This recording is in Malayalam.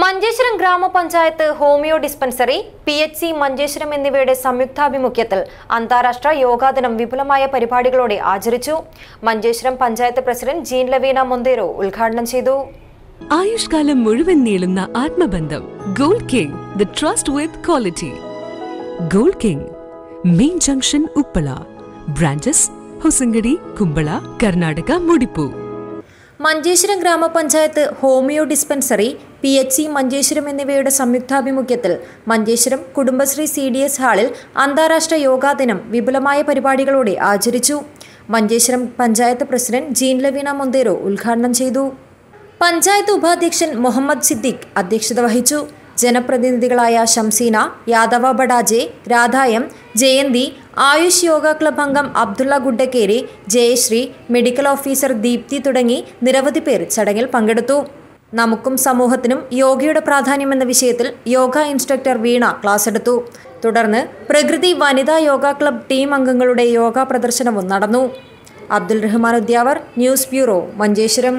മഞ്ചേശ്വരം ഗ്രാമപഞ്ചായത്ത് homeo dispensary P H C Manjeshwaram എന്നിവയുടെ സംയുക്താഭിമുഖ്യത്തിൽ അന്താരാഷ്ട്ര യോഗാ ദിനം വിപുലമായ പരിപാടികളോടെ ആചരിച്ചു. മഞ്ചേശ്വരം പഞ്ചായത്ത് പ്രസിഡന്റ് ജീൻ ലവീന മൊന്തേരോ ഉദ്ഘാടനം ചെയ്തു. ആയുഷ്കാലം മുഴുവൻ നീളുന്ന ആത്മബന്ധം gold king the trust with quality gold king main junction Uppala branches Hosangadi Kumbla Karnataka Mudipu. Manjeshwaram ഗ്രാമപഞ്ചായത്ത് homeo dispensary P H C Manjeshwaram എന്നിവയുടെ സംയുക്താഭിമുഖ്യത്തിൽ Manjeshwaram Kudumbashree C D S ഹാളിൽ അന്താരാഷ്ട്ര യോഗാ ദിനം വിപുലമായ പരിപാടികളോടെ ആചരിച്ചു. മഞ്ചേശ്വരം പഞ്ചായത്ത് പ്രസിഡന്റ് ജീൻ ലവീന മൊന്തേരോ ഉദ്ഘാടനം ചെയ്തു. പഞ്ചായത്ത് ഉപാധ്യക്ഷൻ മുഹമ്മദ് സിദ്ദിഖ് അധ്യക്ഷത വഹിച്ചു. ജനപ്രതിനിധികളായ ഷംസീന യാദവ ബഡാജെ രാധായം ജയന്തി ആയുഷ് യോഗ ക്ലബ് അംഗം അബ്ദുള്ള ഗുഡ്ഡക്കേരി ജയശ്രീ മെഡിക്കൽ ഓഫീസർ ദീപ്തി തുടങ്ങി നിരവധി പേർ ചടങ്ങിൽ പങ്കെടുത്തു. നമുക്കും സമൂഹത്തിനും യോഗയുടെ പ്രാധാന്യം എന്ന വിഷയത്തിൽ യോഗ ഇൻസ്ട്രക്ടർ വീണ ക്ലാസ് എടുത്തു. തുടർന്ന് പ്രകൃതി വനിതാ യോഗ ക്ലബ് ടീം അംഗങ്ങളുടെ യോഗ പ്രദർശനവും നടന്നു. Abdul Rahman Udyavar news bureau Manjeshwaram.